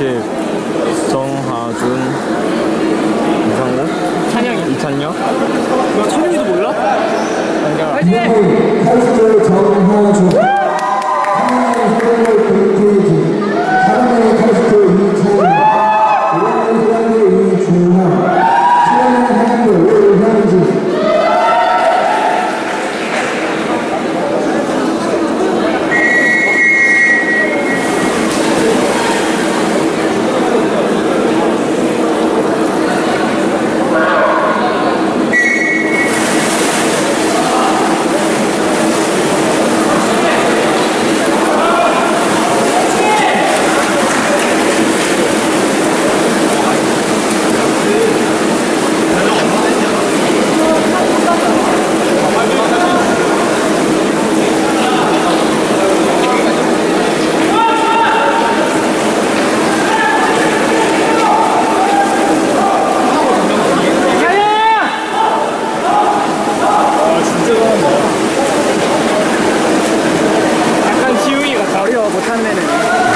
이동식, 정하준, 이상우, 찬영이, 이찬혁. 너 찬영이도 몰라? 아니야. 정하준. 사랑의 80대 이찬혁. 사랑의 80대 이준하. này này.